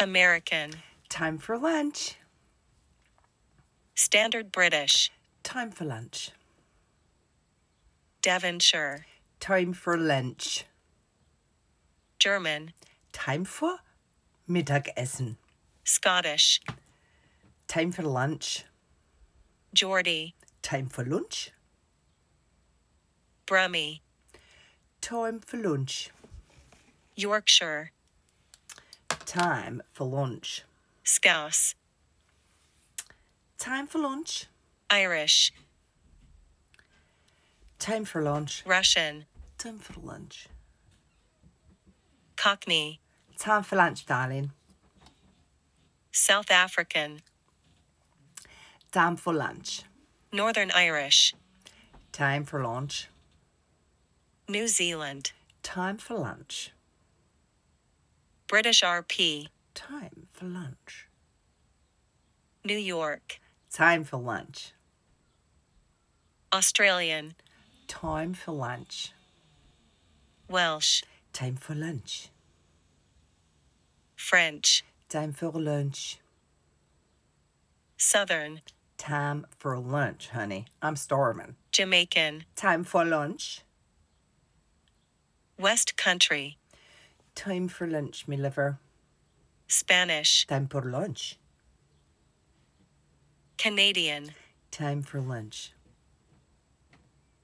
American, Time for lunch. Standard British, Time for lunch. Devonshire, Time for lunch. German, Time for Mittagessen. Scottish, Time for lunch. Geordie, Time for lunch. Brummie, Time for lunch. Yorkshire, Time for lunch. Scouse, Time for lunch. Irish, Time for lunch. Russian, Time for lunch. Cockney, Time for lunch, darling. South African, Time for lunch. Northern Irish, Time for lunch. New Zealand, Time for lunch. British RP, Time for lunch. New York, Time for lunch. Australian, Time for lunch. Welsh, Time for lunch. French, Time for lunch. Southern, Time for lunch, honey. I'm starving. Jamaican, Time for lunch. West Country, Time for lunch, me lover. Spanish, Time for lunch. Canadian, Time for lunch.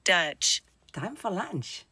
Dutch, Time for lunch.